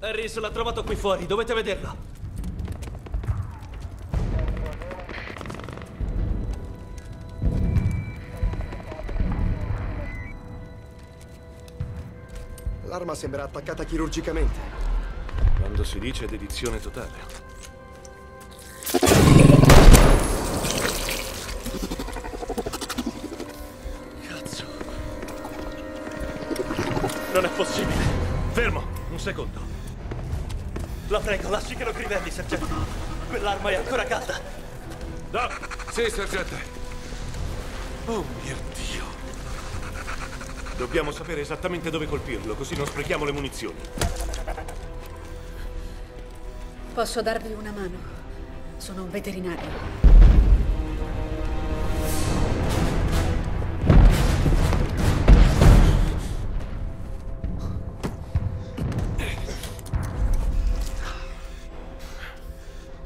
Harris l'ha trovato qui fuori, dovete vederla. L'arma sembra attaccata chirurgicamente. Quando si dice dedizione totale. Cazzo. Non è possibile. Fermo, un secondo. La prego, lasci che lo crivelli, sergente. Quell'arma è ancora calda. Doc! Sì, sergente. Oh mio Dio. Dobbiamo sapere esattamente dove colpirlo, così non sprechiamo le munizioni. Posso darvi una mano? Sono un veterinario.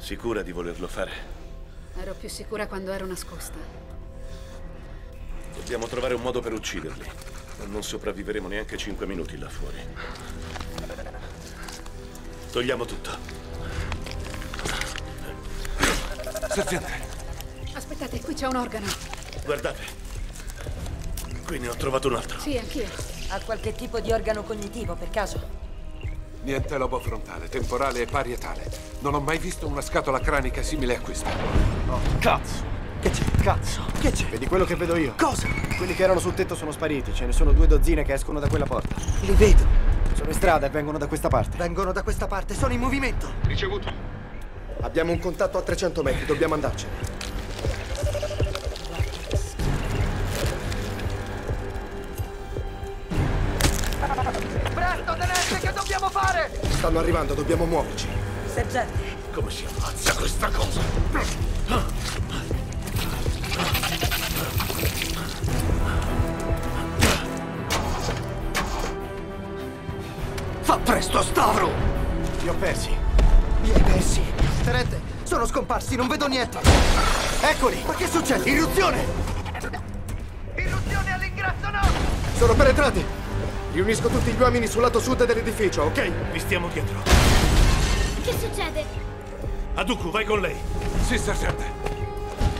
Sicura di volerlo fare? Ero più sicura quando ero nascosta. Dobbiamo trovare un modo per ucciderli. Non sopravviveremo neanche cinque minuti là fuori. Togliamo tutto. Sergente, Aspettate, qui c'è un organo. Guardate. Qui ne ho trovato un altro. Sì, anch'io. Ha qualche tipo di organo cognitivo, per caso? Niente lobo frontale, temporale e parietale. Non ho mai visto una scatola cranica simile a questa. Cazzo! Che c'è? Cazzo! Che c'è? Vedi quello che vedo io? Cosa? Quelli che erano sul tetto sono spariti. Ce ne sono due dozzine che escono da quella porta. Li vedo. Sono in strada e vengono da questa parte. Vengono da questa parte. Sono in movimento. Abbiamo un contatto a 300 metri, dobbiamo andarcene. Dobbiamo fare? Stanno arrivando, dobbiamo muoverci. Sergente, Come si ammazza questa cosa? Fa presto, Stavro! Li ho persi. Mi hai persi. Tenente, sono scomparsi, non vedo niente. Eccoli! Ma che succede? Irruzione! Irruzione all'ingresso no! Sono penetrati! Riunisco tutti gli uomini sul lato sud dell'edificio, ok? Vi stiamo dietro. Che succede? Aduku, vai con lei. Sì, sergente.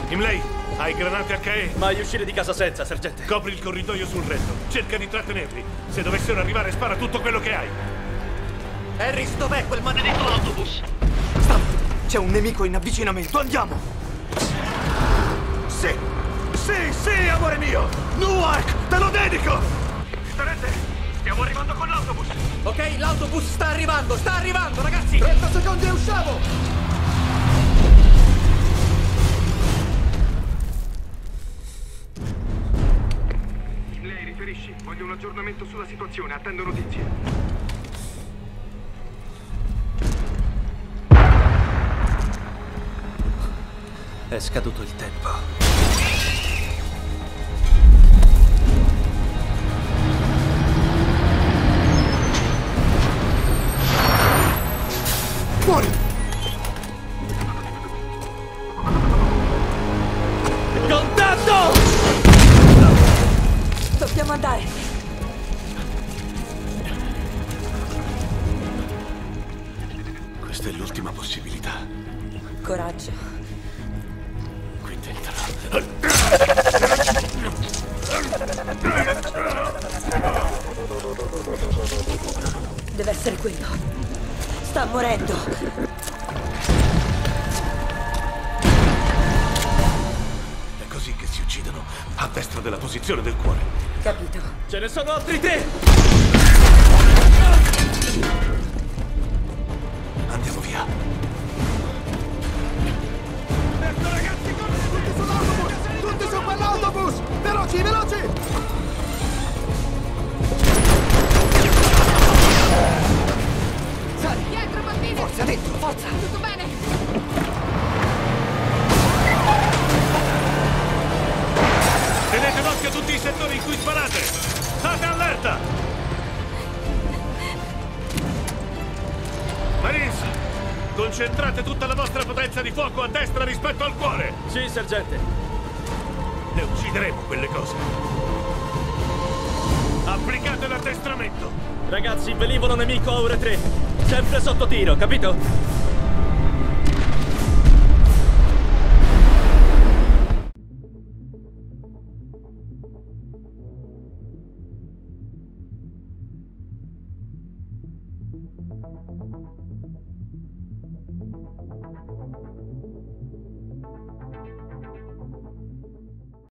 Imlei, hai granate HE. Mai uscire di casa senza, sergente. Copri il corridoio sul retto. Cerca di trattenerli. Se dovessero arrivare, spara tutto quello che hai. Harris, dov'è quel maledetto autobus? Stavro, c'è un nemico in avvicinamento, andiamo! Sì! Sì, sì, amore mio! Newark, te lo dedico! Stiamo arrivando con l'autobus. Ok, l'autobus sta arrivando, sta arrivando, ragazzi! 30 secondi e usciamo! Lei riferisci, voglio un aggiornamento sulla situazione, attendo notizie. È scaduto il tempo. Fuori! Contatto! dobbiamo andare. Questa è l'ultima possibilità. Coraggio. Qui dentro. Deve essere quello. Sta morendo. È così che si uccidono. A destra della posizione del cuore. Capito. Ce ne sono altri tre! Tutto bene? Tenete d'occhio tutti i settori in cui sparate. State allerta! Marines, concentrate tutta la vostra potenza di fuoco a destra rispetto al cuore. Sì, sergente. Le uccideremo quelle cose. Applicate l'addestramento. Ragazzi, velivolo nemico a ore 3. sempre sotto tiro, capito? Thank you.